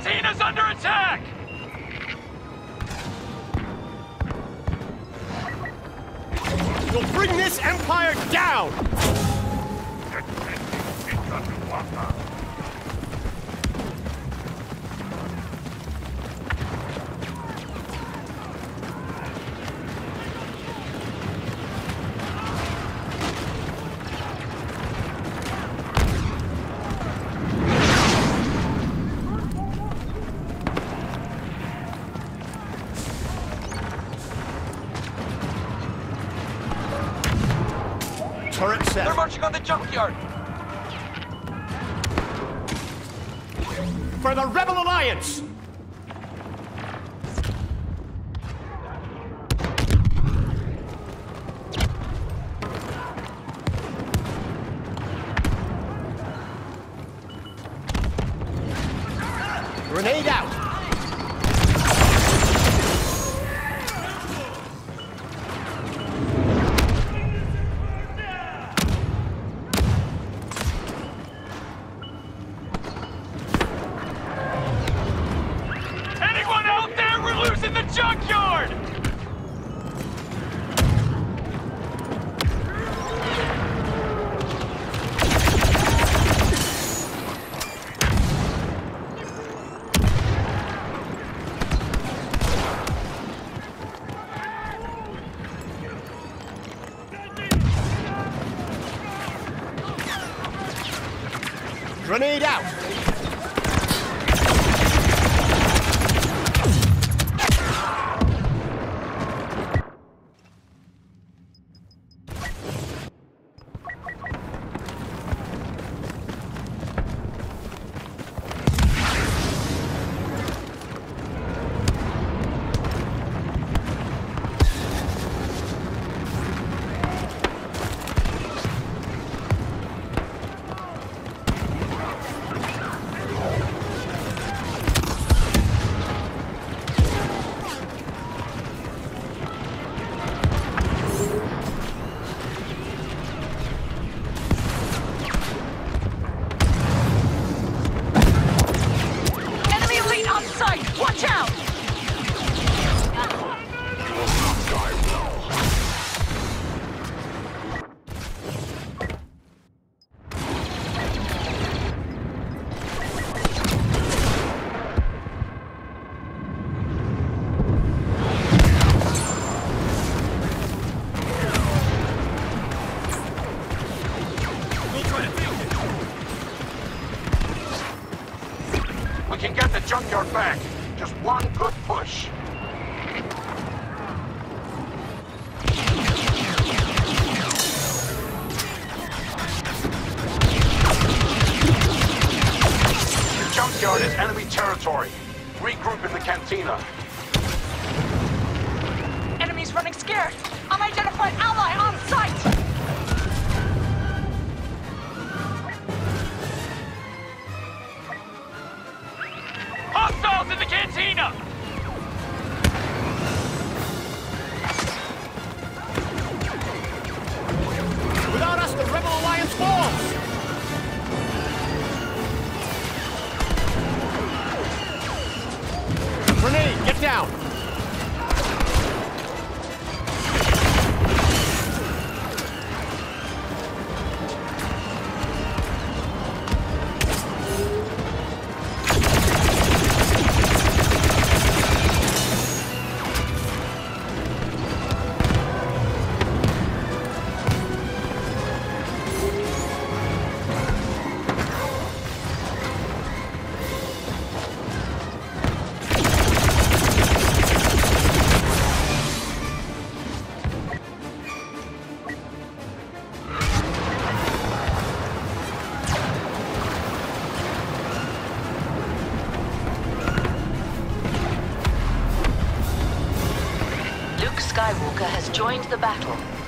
cantina's under attack! You'll bring this empire down! Turret set. They're marching on the junkyard! For the Rebel Alliance! Grenade out! We can get the junkyard back. Just one good push. The junkyard is enemy territory. Regroup in the cantina. Enemy's running scared! Unidentified ally on sight! Hostiles the cantina! Skywalker has joined the battle.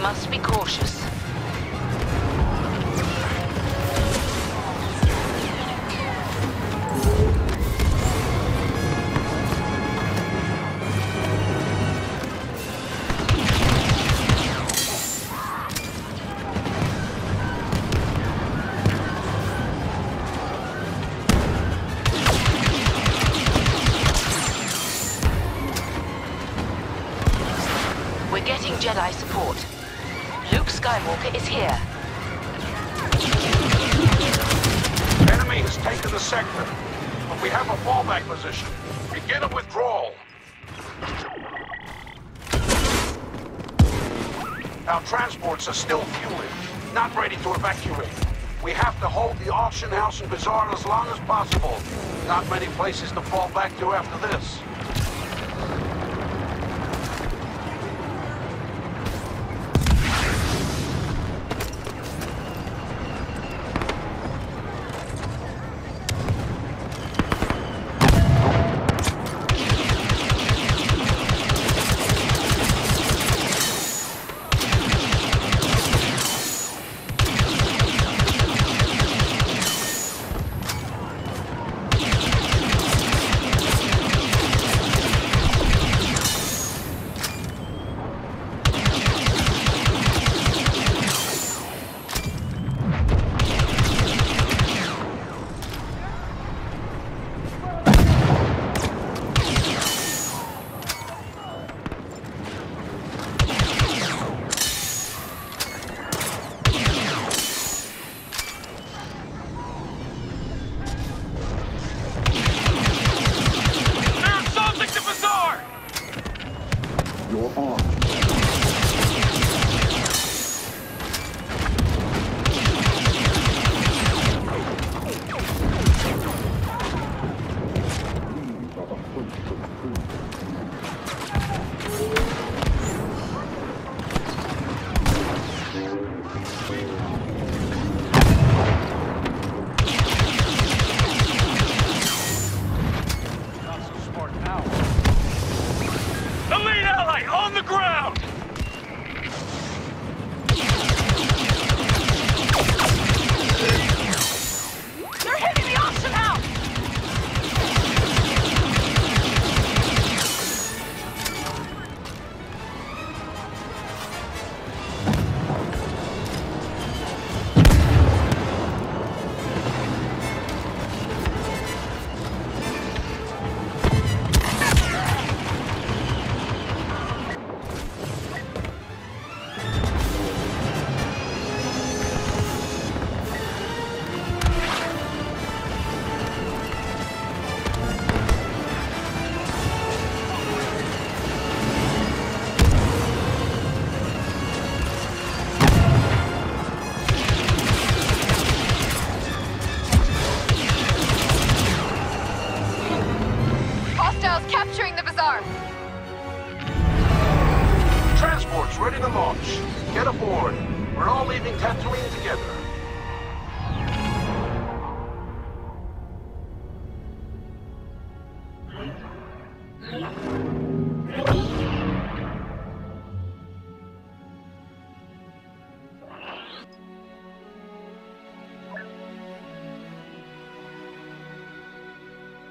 Must be cautious. We're getting Jedi support. Luke Skywalker is here. Enemy has taken the sector, but we have a fallback position. Begin a withdrawal. Our transports are still fueling, not ready to evacuate. We have to hold the auction house and bazaar as long as possible. Not many places to fall back to after this. your arms. On the ground! Hostiles capturing the bazaar. Transports ready to launch. Get aboard. We're all leaving Tatooine together.